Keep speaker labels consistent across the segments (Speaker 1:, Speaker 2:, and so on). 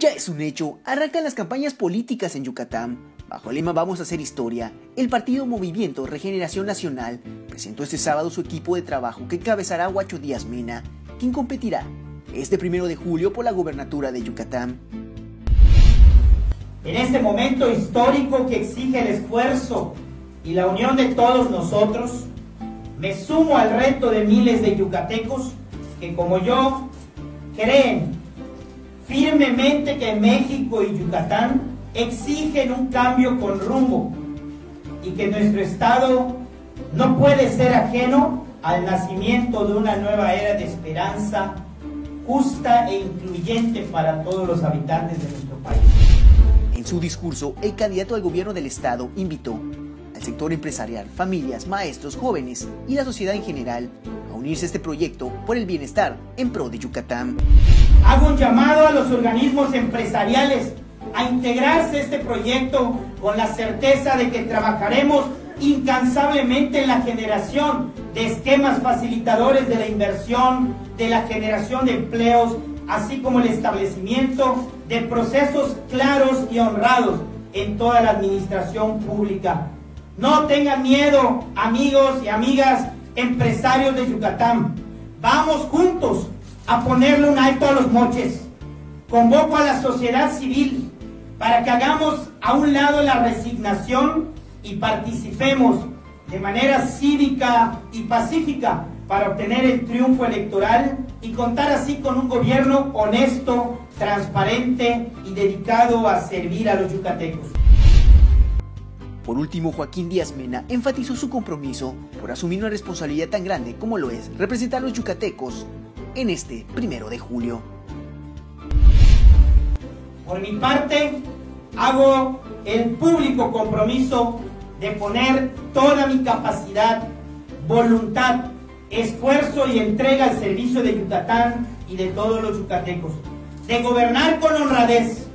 Speaker 1: Ya es un hecho, arrancan las campañas políticas en Yucatán. Bajo el lema Vamos a hacer historia, el partido Movimiento Regeneración Nacional presentó este sábado su equipo de trabajo que encabezará Huacho Díaz Mena, quien competirá este primero de julio por la gubernatura de Yucatán.
Speaker 2: En este momento histórico que exige el esfuerzo y la unión de todos nosotros, me sumo al reto de miles de yucatecos que como yo creen firmemente que México y Yucatán exigen un cambio con rumbo y que nuestro Estado no puede ser ajeno al nacimiento de una nueva era de esperanza justa e incluyente para todos los habitantes de nuestro país.
Speaker 1: En su discurso, el candidato al gobierno del Estado invitó al sector empresarial, familias, maestros, jóvenes y la sociedad en general a unirse a este proyecto por el bienestar en pro de Yucatán.
Speaker 2: Hago un llamado a los organismos empresariales a integrarse a este proyecto con la certeza de que trabajaremos incansablemente en la generación de esquemas facilitadores de la inversión, de la generación de empleos, así como el establecimiento de procesos claros y honrados en toda la administración pública. No tengan miedo, amigos y amigas empresarios de Yucatán. Vamos juntos a ponerle un alto a los moches. Convoco a la sociedad civil para que hagamos a un lado la resignación y participemos de manera cívica y pacífica para obtener el triunfo electoral y contar así con un gobierno honesto, transparente y dedicado a servir a los yucatecos.
Speaker 1: Por último, Joaquín Díaz Mena enfatizó su compromiso por asumir una responsabilidad tan grande como lo es representar a los yucatecos en este primero de julio.
Speaker 2: Por mi parte, hago el público compromiso de poner toda mi capacidad, voluntad, esfuerzo y entrega al servicio de Yucatán y de todos los yucatecos, de gobernar con honradez,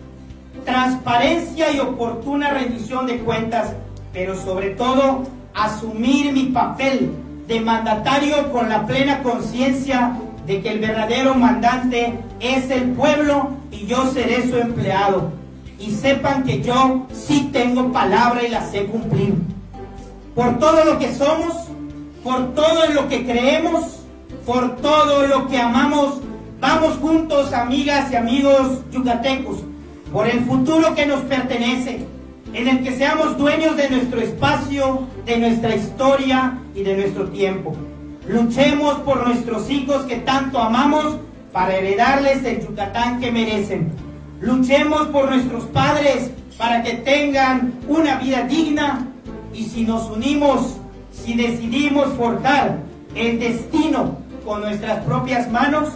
Speaker 2: transparencia y oportuna rendición de cuentas, pero sobre todo asumir mi papel de mandatario con la plena conciencia de que el verdadero mandante es el pueblo y yo seré su empleado. Y sepan que yo sí tengo palabra y la sé cumplir. Por todo lo que somos, por todo lo que creemos, por todo lo que amamos, vamos juntos, amigas y amigos yucatecos, por el futuro que nos pertenece, en el que seamos dueños de nuestro espacio, de nuestra historia y de nuestro tiempo. Luchemos por nuestros hijos que tanto amamos para heredarles el Yucatán que merecen. Luchemos por nuestros padres para que tengan una vida digna y si nos unimos, si decidimos forjar el destino con nuestras propias manos,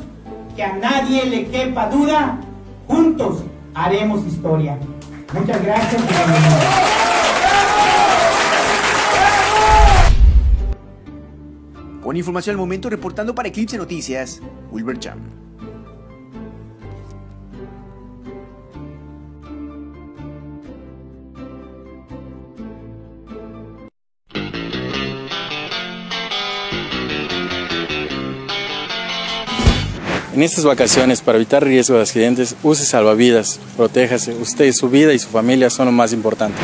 Speaker 2: que a nadie le quepa duda, juntos haremos historia. Muchas gracias.
Speaker 1: Con información al momento, reportando para Eclipse Noticias, Wilber Cham.
Speaker 3: En estas vacaciones, para evitar riesgo de accidentes, use salvavidas, protéjase. Usted, su vida y su familia son lo más importante.